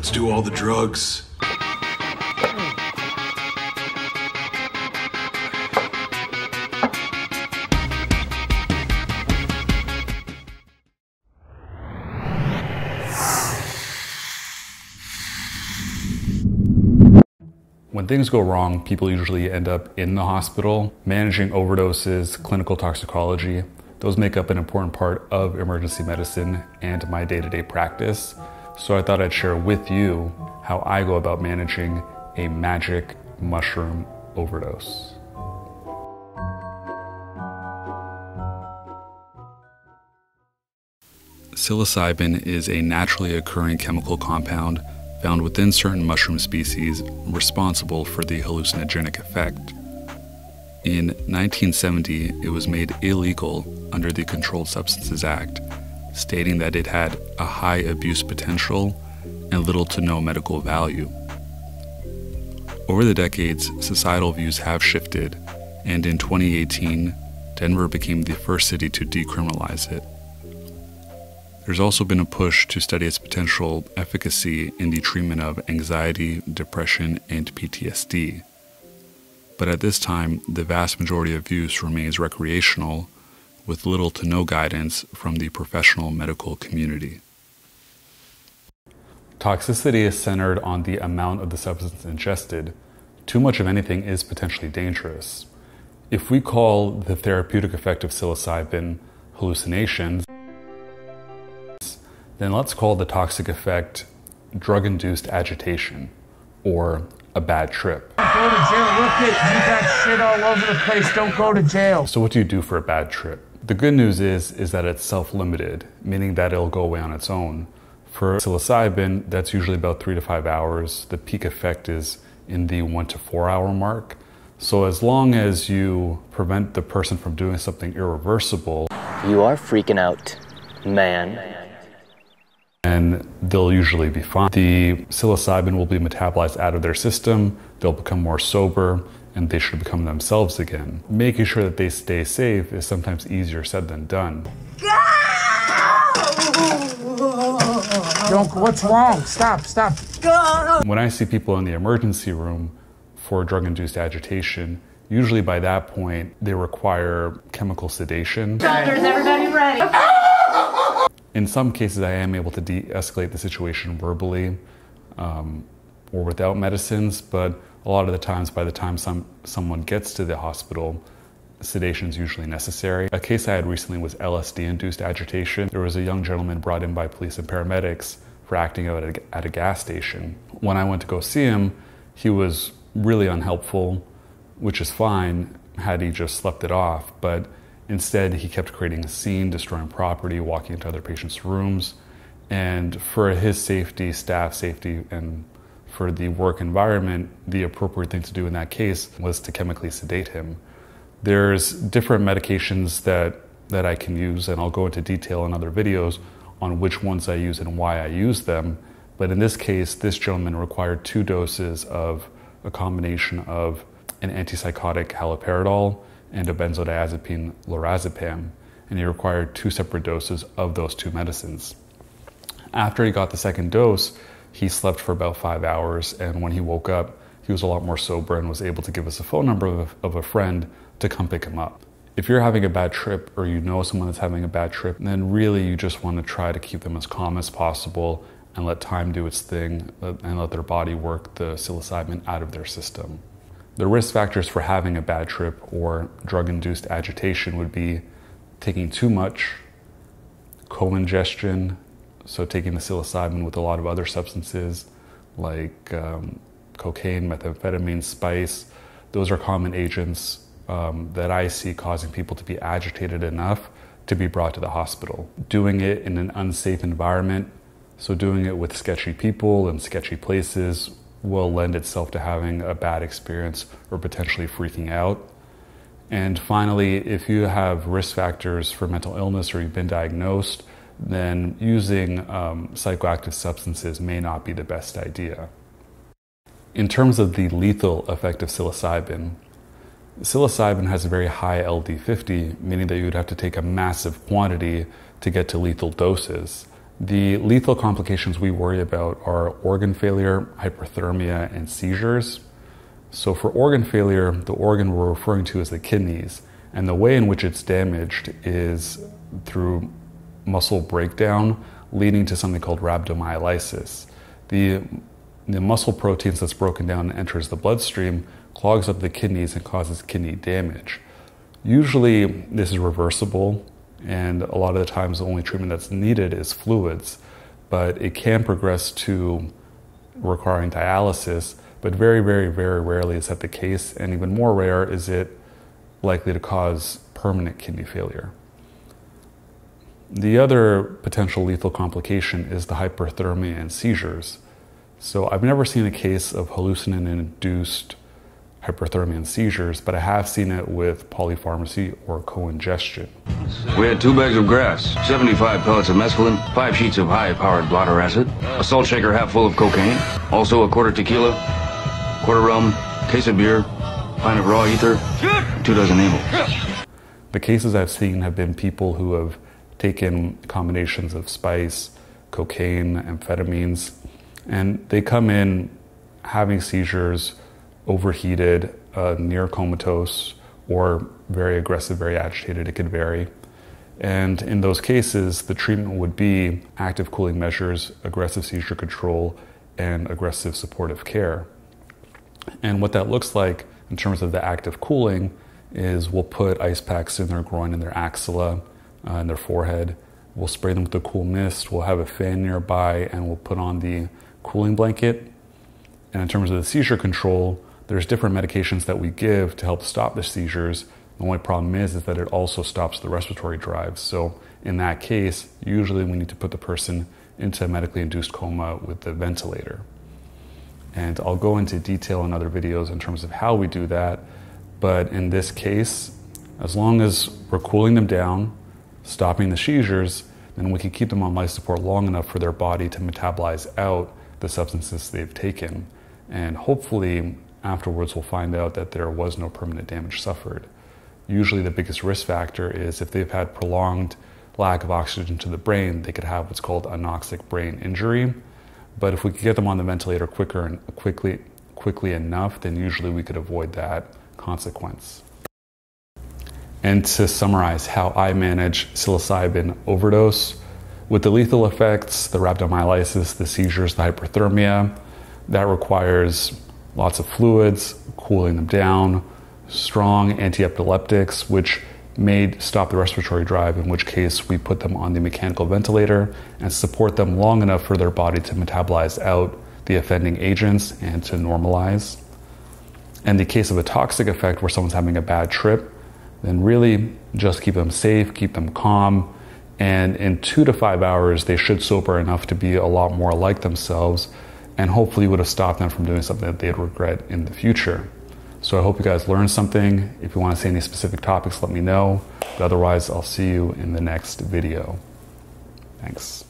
Let's do all the drugs. When things go wrong, people usually end up in the hospital. Managing overdoses, clinical toxicology, those make up an important part of emergency medicine and my day to day practice. So I thought I'd share with you how I go about managing a magic mushroom overdose. Psilocybin is a naturally occurring chemical compound found within certain mushroom species responsible for the hallucinogenic effect. In 1970, it was made illegal under the Controlled Substances Act, stating that it had a high abuse potential and little to no medical value. Over the decades, societal views have shifted, and in 2018, Denver became the first city to decriminalize it. There's also been a push to study its potential efficacy in the treatment of anxiety, depression, and PTSD. But at this time, the vast majority of use remains recreational, with little to no guidance from the professional medical community. Toxicity is centered on the amount of the substance ingested. Too much of anything is potentially dangerous. If we call the therapeutic effect of psilocybin hallucinations, then let's call the toxic effect drug induced agitation or a bad trip. Don't Go to jail. Look it. You got shit all over the place. Don't go to jail. So what do you do for a bad trip? The good news is is that it's self-limited, meaning that it'll go away on its own. For psilocybin, that's usually about 3 to 5 hours. The peak effect is in the 1 to 4 hour mark. So as long as you prevent the person from doing something irreversible, You are freaking out, man. and they'll usually be fine. The psilocybin will be metabolized out of their system, they'll become more sober, and they should become themselves again. Making sure that they stay safe is sometimes easier said than done. Don't. What's wrong? Stop. Stop. When I see people in the emergency room for drug induced agitation, usually by that point they require chemical sedation. Doctors, everybody ready? In some cases, I am able to de escalate the situation verbally um, or without medicines, but a lot of the times, by the time some, someone gets to the hospital, sedation is usually necessary. A case I had recently was LSD induced agitation. There was a young gentleman brought in by police and paramedics for acting out at a, at a gas station. When I went to go see him, he was really unhelpful, which is fine had he just slept it off, but instead he kept creating a scene, destroying property, walking into other patients' rooms. And for his safety, staff safety, and for the work environment, the appropriate thing to do in that case was to chemically sedate him. There's different medications that, that I can use, and I'll go into detail in other videos on which ones I use and why I use them. But in this case, this gentleman required two doses of a combination of an antipsychotic haloperidol and a benzodiazepine lorazepam, and he required two separate doses of those two medicines. After he got the second dose, he slept for about five hours, and when he woke up, he was a lot more sober and was able to give us a phone number of a, of a friend to come pick him up. If you're having a bad trip or you know someone that's having a bad trip, then really you just want to try to keep them as calm as possible and let time do its thing and let their body work the psilocybin out of their system. The risk factors for having a bad trip or drug induced agitation would be taking too much, co ingestion, so taking the psilocybin with a lot of other substances like um, cocaine, methamphetamine, spice. Those are common agents um, that I see causing people to be agitated enough to be brought to the hospital. Doing it in an unsafe environment, so doing it with sketchy people and sketchy places, will lend itself to having a bad experience or potentially freaking out. And finally, if you have risk factors for mental illness or you've been diagnosed, then using um, psychoactive substances may not be the best idea. In terms of the lethal effect of psilocybin, psilocybin has a very high LD50, meaning that you would have to take a massive quantity to get to lethal doses. The lethal complications we worry about are organ failure, hyperthermia, and seizures. So, for organ failure, the organ we're referring to is the kidneys, and the way in which it's damaged is through muscle breakdown, leading to something called rhabdomyolysis. The, the muscle proteins that's broken down and enters the bloodstream clogs up the kidneys and causes kidney damage. Usually, this is reversible, and a lot of the times, the only treatment that's needed is fluids, but it can progress to requiring dialysis. But very, very, very rarely is that the case, and even more rare is it likely to cause permanent kidney failure. The other potential lethal complication is the hyperthermia and seizures. So I've never seen a case of hallucinogen induced hyperthermia and seizures, but I have seen it with polypharmacy or co-ingestion. We had two bags of grass, 75 pellets of mescaline, five sheets of high-powered blotter acid, a salt shaker half full of cocaine, also a quarter tequila, quarter rum, case of beer, pint of raw ether, two dozen amyl. The cases I've seen have been people who have taken combinations of spice, cocaine, amphetamines, and they come in having seizures, overheated, uh, near comatose, or very aggressive, very agitated. It could vary. And in those cases, the treatment would be active cooling measures, aggressive seizure control, and aggressive supportive care. And what that looks like in terms of the active cooling is we'll put ice packs in their groin and their axilla uh, their forehead. We'll spray them with a cool mist. We'll have a fan nearby and we'll put on the cooling blanket. And in terms of the seizure control, there's different medications that we give to help stop the seizures. The only problem is, is that it also stops the respiratory drive. So in that case, usually we need to put the person into a medically induced coma with the ventilator. And I'll go into detail in other videos in terms of how we do that. But in this case, as long as we're cooling them down, stopping the seizures, then we can keep them on life support long enough for their body to metabolize out the substances they've taken. And hopefully, afterwards, we'll find out that there was no permanent damage suffered. Usually, the biggest risk factor is if they've had prolonged lack of oxygen to the brain, they could have what's called anoxic brain injury. But if we could get them on the ventilator quicker and quickly, quickly enough, then usually we could avoid that consequence. And to summarize how I manage psilocybin overdose, with the lethal effects, the rhabdomyolysis, the seizures, the hyperthermia, that requires lots of fluids, cooling them down, strong anti-epileptics, which may stop the respiratory drive, in which case we put them on the mechanical ventilator and support them long enough for their body to metabolize out the offending agents and to normalize. In the case of a toxic effect where someone's having a bad trip, then really just keep them safe, keep them calm, and in two to five hours, they should sober enough to be a lot more like themselves and hopefully would have stopped them from doing something that they'd regret in the future. So I hope you guys learned something. If you want to see any specific topics, let me know. But otherwise, I'll see you in the next video. Thanks.